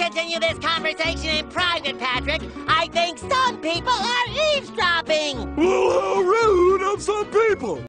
continue this conversation in private, Patrick. I think some people are eavesdropping. Well, how rude of some people!